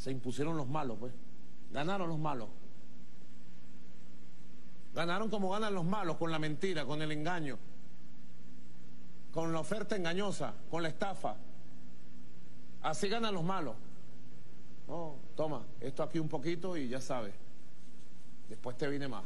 Se impusieron los malos, pues. Ganaron los malos. Ganaron como ganan los malos, con la mentira, con el engaño, con la oferta engañosa, con la estafa. Así ganan los malos. No, toma, esto aquí un poquito y ya sabes. Después te viene más.